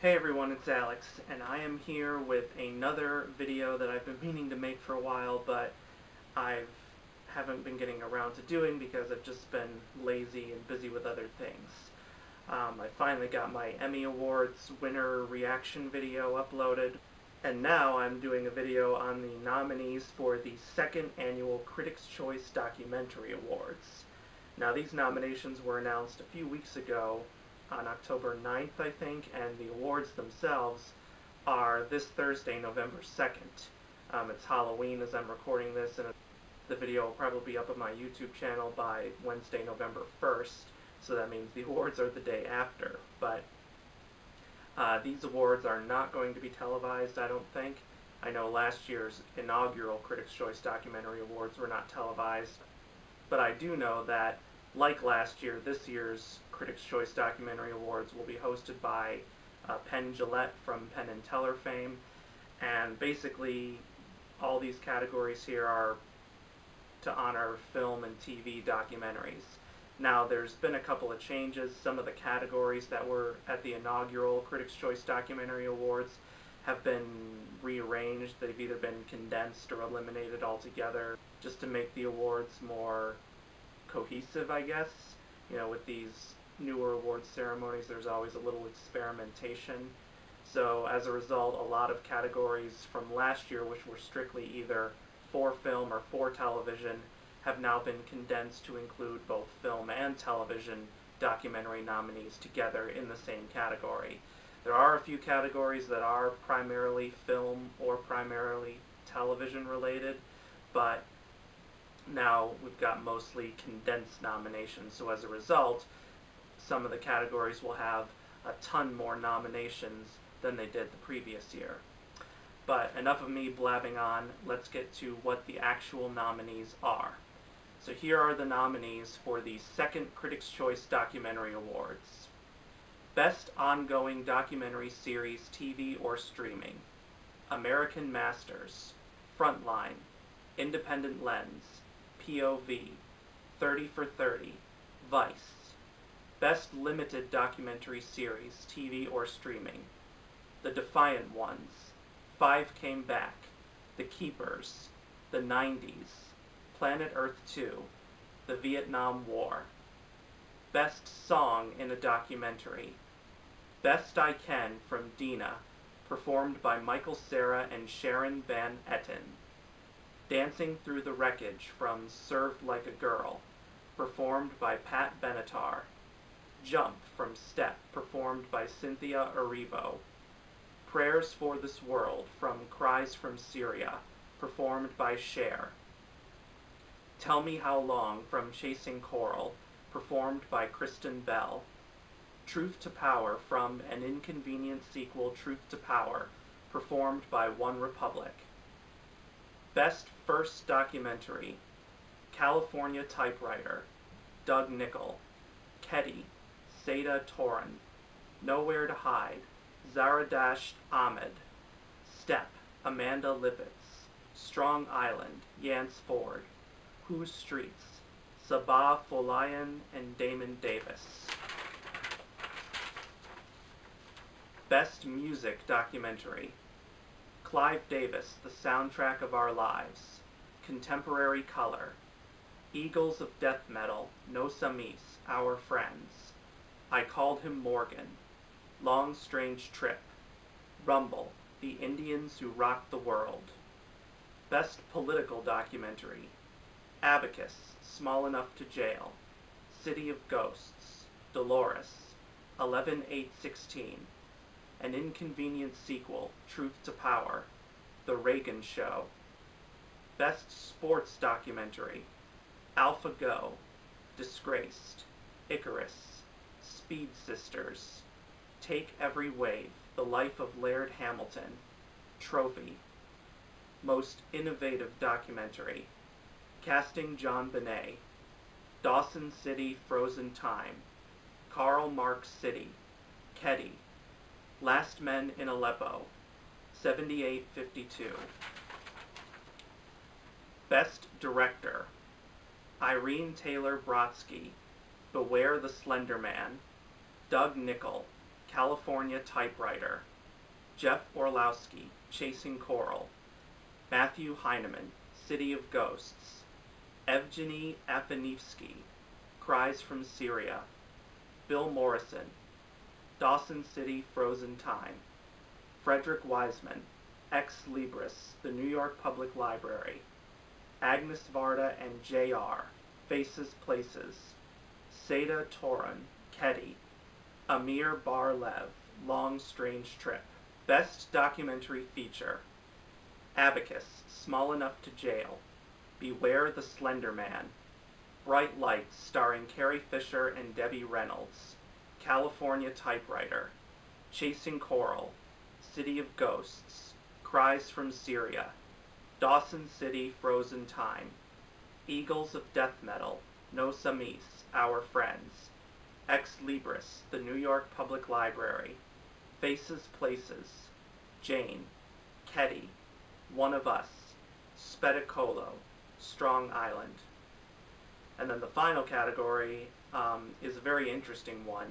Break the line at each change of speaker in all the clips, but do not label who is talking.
Hey everyone, it's Alex, and I am here with another video that I've been meaning to make for a while, but I haven't been getting around to doing because I've just been lazy and busy with other things. Um, I finally got my Emmy Awards winner reaction video uploaded, and now I'm doing a video on the nominees for the second annual Critics' Choice Documentary Awards. Now these nominations were announced a few weeks ago, on October 9th, I think, and the awards themselves are this Thursday, November 2nd. Um, it's Halloween as I'm recording this, and the video will probably be up on my YouTube channel by Wednesday, November 1st, so that means the awards are the day after. But uh, these awards are not going to be televised, I don't think. I know last year's inaugural Critics' Choice Documentary Awards were not televised, but I do know that like last year, this year's Critics' Choice Documentary Awards will be hosted by uh, Penn Jillette from Penn and Teller fame, and basically all these categories here are to honor film and TV documentaries. Now, there's been a couple of changes. Some of the categories that were at the inaugural Critics' Choice Documentary Awards have been rearranged. They've either been condensed or eliminated altogether just to make the awards more cohesive, I guess. You know, with these newer award ceremonies, there's always a little experimentation. So as a result, a lot of categories from last year, which were strictly either for film or for television, have now been condensed to include both film and television documentary nominees together in the same category. There are a few categories that are primarily film or primarily television related, but now we've got mostly condensed nominations. So as a result, some of the categories will have a ton more nominations than they did the previous year. But enough of me blabbing on, let's get to what the actual nominees are. So here are the nominees for the second Critics' Choice Documentary Awards. Best Ongoing Documentary Series TV or Streaming American Masters Frontline Independent Lens POV, 30 for 30, Vice, Best Limited Documentary Series, TV or Streaming, The Defiant Ones, Five Came Back, The Keepers, The 90s, Planet Earth 2, The Vietnam War, Best Song in a Documentary, Best I Can from Dina, performed by Michael Cera and Sharon Van Etten. Dancing Through the Wreckage from Served Like a Girl, performed by Pat Benatar. Jump from Step, performed by Cynthia Erivo. Prayers for This World from Cries from Syria, performed by Cher. Tell Me How Long from Chasing Coral, performed by Kristen Bell. Truth to Power from An Inconvenient Sequel Truth to Power, performed by One Republic. Best First Documentary California Typewriter Doug Nichol Kedi Ceyda Torun Nowhere to Hide Zaradasht Ahmed Step Amanda Lipitz Strong Island Yance Ford Whose Streets Sabah Folayan and Damon Davis. Best Music Documentary Clive Davis, The Soundtrack of Our Lives, Contemporary Color, Eagles of Death Metal, Nos Amis, Our Friends, I Called Him Morgan, Long Strange Trip, Rumble, The Indians Who Rocked the World, Best Political Documentary, Abacus, Small Enough to Jail, City of Ghosts, Dolores, 11816, an inconvenient sequel, Truth to Power, The Reagan Show, Best Sports Documentary, AlphaGo, Disgraced, Icarus, Speed Sisters, Take Every Wave, The Life of Laird Hamilton, Trophy, Most Innovative Documentary, Casting JonBenet, Dawson City Frozen Time, Karl Marx City, Kedi, Last Men in Aleppo, 7852. Best Director, Irene Taylor Brodsky, Beware the Slender Man, Doug Nichol, California Typewriter, Jeff Orlowski, Chasing Coral, Matthew Heineman, City of Ghosts, Evgeny Afineevsky, Cries from Syria, Bill Morrison, Dawson City Frozen Time, Frederick Wiseman, Ex Libris, the New York Public Library, Agnes Varda and J.R., Faces Places, Ceyda Torun, Kedi, Amir Bar-Lev, Long Strange Trip. Best Documentary Feature, Abacus, Small Enough to Jail, Beware the Slender Man, Bright Lights starring Carrie Fisher and Debbie Reynolds, California Typewriter, Chasing Coral, City of Ghosts, Cries from Syria, Dawson City Frozen Time, Eagles of Death Metal, Nos Amis, Our Friends, Ex Libris, the New York Public Library, Faces Places, Jane, Kedi, One of Us, Spettacolo, Strong Island. And then the final category um, is a very interesting one.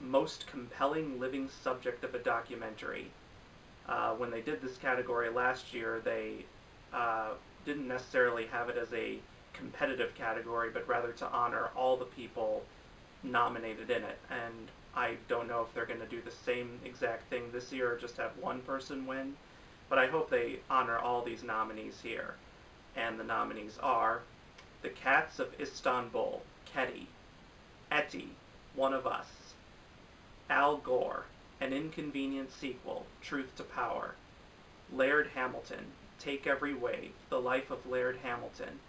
Most compelling living subject of a documentary. Uh, when they did this category last year, they uh, didn't necessarily have it as a competitive category, but rather to honor all the people nominated in it. And I don't know if they're going to do the same exact thing this year or just have one person win, but I hope they honor all these nominees here. And the nominees are The Cats of Istanbul, Kedi, Etty, One of Us, Al Gore, An Inconvenient Sequel, Truth to Power, Laird Hamilton, Take Every Wave, The Life of Laird Hamilton,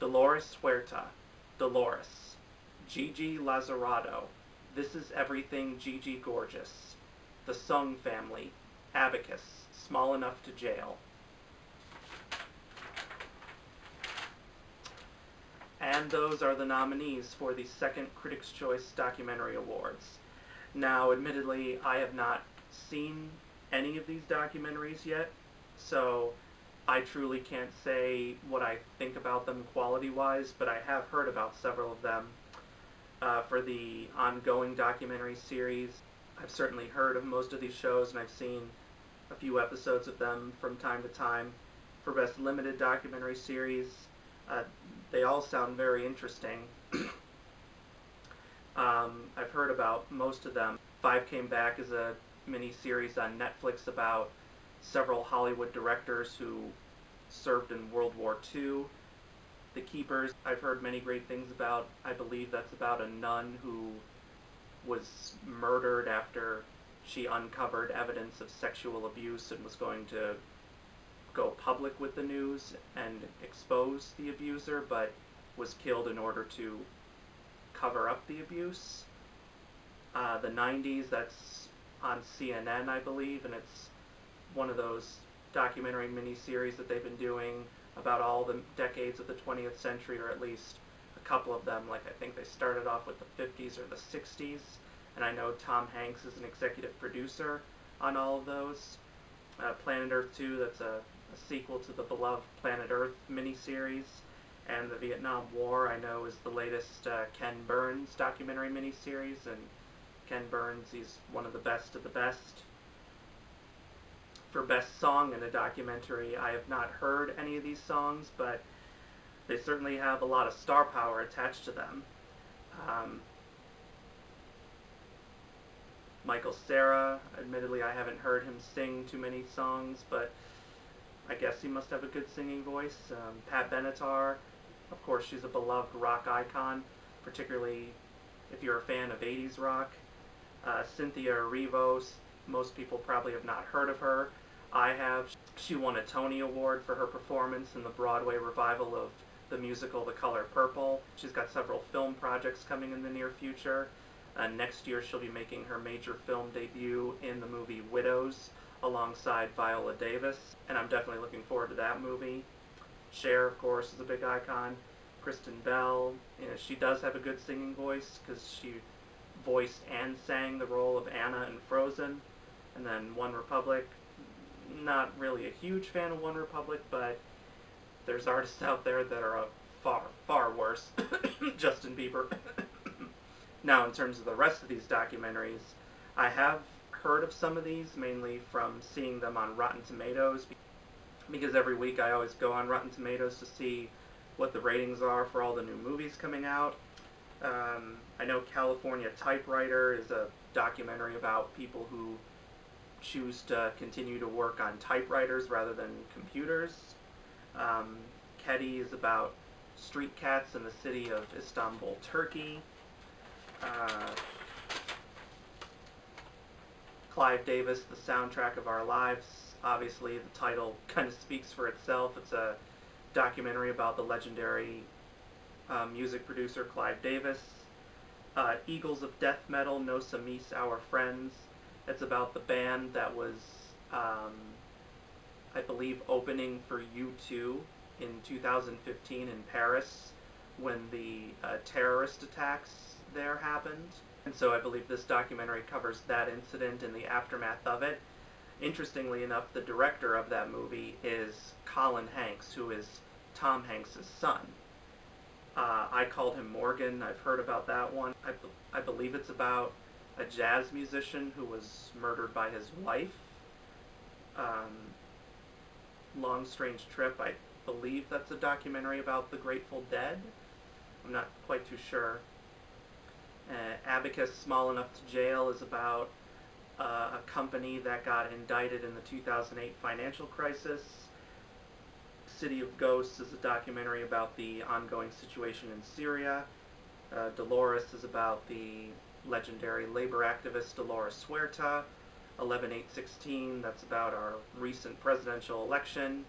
Dolores Huerta, Dolores, Gigi Lazzarato, This Is Everything Gigi Gorgeous, The Sung Family, Abacus, Small Enough to Jail. And those are the nominees for the second Critics' Choice Documentary Awards. Now, admittedly, I have not seen any of these documentaries yet, so I truly can't say what I think about them quality-wise, but I have heard about several of them. Uh, for the ongoing documentary series, I've certainly heard of most of these shows, and I've seen a few episodes of them from time to time. For Best Limited Documentary Series, uh, they all sound very interesting. um, I've heard about most of them. Five Came Back is a mini series on Netflix about several Hollywood directors who served in World War II. The Keepers, I've heard many great things about. I believe that's about a nun who was murdered after she uncovered evidence of sexual abuse and was going to go public with the news and expose the abuser, but was killed in order to cover up the abuse. Uh, the 90s, that's on CNN, I believe, and it's one of those documentary miniseries that they've been doing about all the decades of the 20th century, or at least a couple of them. Like I think they started off with the 50s or the 60s, and I know Tom Hanks is an executive producer on all of those. Uh, Planet Earth 2, that's a, a sequel to the beloved Planet Earth miniseries. And the Vietnam War, I know, is the latest uh, Ken Burns documentary miniseries, and Ken Burns, he's one of the best of the best for best song in a documentary. I have not heard any of these songs, but they certainly have a lot of star power attached to them. Um, Michael Cera, admittedly I haven't heard him sing too many songs, but I guess he must have a good singing voice. Um, Pat Benatar, of course she's a beloved rock icon, particularly if you're a fan of 80s rock. Uh, Cynthia Erivo, most people probably have not heard of her. I have. She won a Tony Award for her performance in the Broadway revival of the musical The Color Purple. She's got several film projects coming in the near future. Uh, next year she'll be making her major film debut in the movie Widows alongside Viola Davis, and I'm definitely looking forward to that movie. Cher, of course, is a big icon. Kristen Bell, you know, she does have a good singing voice because she voiced and sang the role of Anna in Frozen. And then One Republic, not really a huge fan of One Republic, but there's artists out there that are far, far worse. Justin Bieber. now, in terms of the rest of these documentaries, I have heard of some of these, mainly from seeing them on Rotten Tomatoes, because every week I always go on Rotten Tomatoes to see what the ratings are for all the new movies coming out. Um, I know California Typewriter is a documentary about people who choose to continue to work on typewriters rather than computers. Um, Kedi is about street cats in the city of Istanbul, Turkey. Uh, Clive Davis, The Soundtrack of Our Lives. Obviously, the title kind of speaks for itself. It's a documentary about the legendary uh, music producer Clive Davis. Uh, Eagles of Death Metal, Nos Amis, Our Friends. It's about the band that was, um, I believe, opening for U2 in 2015 in Paris when the uh, terrorist attacks there happened. And so I believe this documentary covers that incident and the aftermath of it. Interestingly enough, the director of that movie is Colin Hanks, who is Tom Hanks' son. Uh, I called him Morgan. I've heard about that one. I, I believe it's about a jazz musician who was murdered by his wife. Um, Long Strange Trip. I believe that's a documentary about the Grateful Dead. I'm not quite too sure. Uh, Abacus Small Enough to Jail is about uh, a company that got indicted in the 2008 financial crisis. City of Ghosts is a documentary about the ongoing situation in Syria. Uh, Dolores is about the legendary labor activist Dolores Huerta. 11816, that's about our recent presidential election.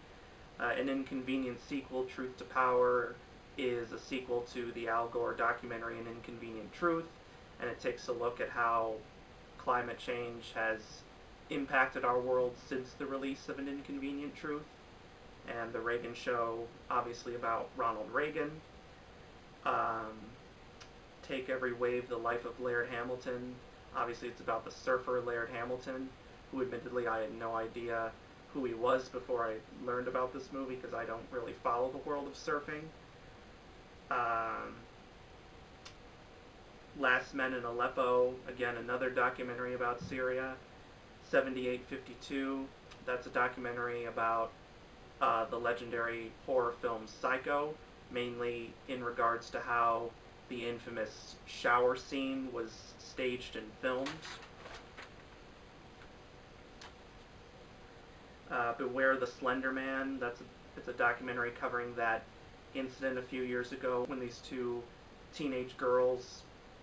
Uh, an inconvenient sequel, Truth to Power, is a sequel to the Al Gore documentary An Inconvenient Truth, and it takes a look at how climate change has impacted our world since the release of An Inconvenient Truth. And the Reagan Show, obviously about Ronald Reagan. Um, Take Every Wave, The Life of Laird Hamilton. Obviously, it's about the surfer Laird Hamilton, who admittedly I had no idea who he was before I learned about this movie because I don't really follow the world of surfing. Um, Last Men in Aleppo, again, another documentary about Syria. 7852, that's a documentary about uh, the legendary horror film Psycho, mainly in regards to how the infamous shower scene was staged and filmed. Uh, Beware the Slender Man, that's a, it's a documentary covering that incident a few years ago when these two teenage girls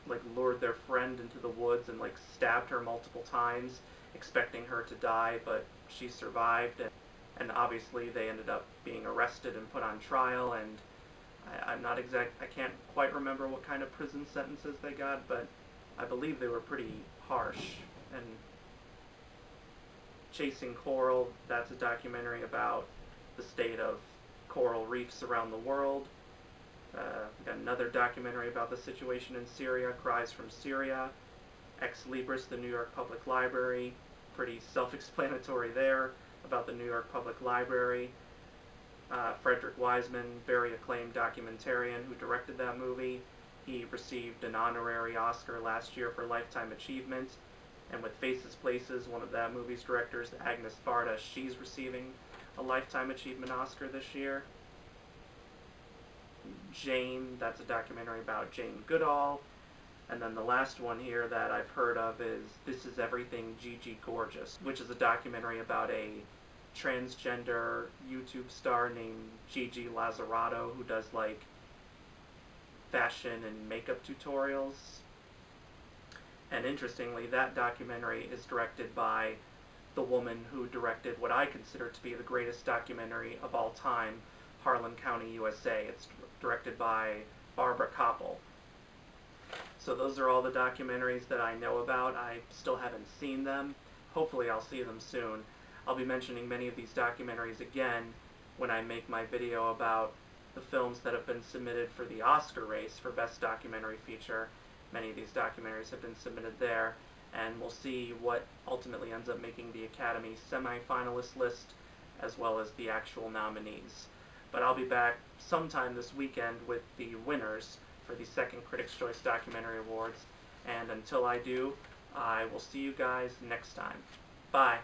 like lured their friend into the woods and like stabbed her multiple times expecting her to die but she survived. And, and obviously they ended up being arrested and put on trial. And I, I'm not exact I can't quite remember what kind of prison sentences they got but I believe they were pretty harsh. And Chasing Coral that's a documentary about the state of coral reefs around the world uh, another documentary about the situation in Syria, Cries from Syria. Ex Libris, the New York Public Library, pretty self-explanatory there about the New York Public Library. Uh, Frederick Wiseman, very acclaimed documentarian who directed that movie. He received an honorary Oscar last year for Lifetime Achievement. And with Faces Places, one of that movie's directors, Agnes Varda, she's receiving a Lifetime Achievement Oscar this year. Jane, that's a documentary about Jane Goodall. And then the last one here that I've heard of is This Is Everything Gigi Gorgeous, which is a documentary about a transgender YouTube star named Gigi Lazzarato who does like fashion and makeup tutorials. And interestingly, that documentary is directed by the woman who directed what I consider to be the greatest documentary of all time, Harlan County, USA. It's directed by Barbara Kopple. So those are all the documentaries that I know about. I still haven't seen them. Hopefully I'll see them soon. I'll be mentioning many of these documentaries again when I make my video about the films that have been submitted for the Oscar race for Best Documentary Feature. Many of these documentaries have been submitted there, and we'll see what ultimately ends up making the Academy semi-finalist list, as well as the actual nominees. But I'll be back sometime this weekend with the winners for the second Critics' Choice Documentary Awards. And until I do, I will see you guys next time. Bye.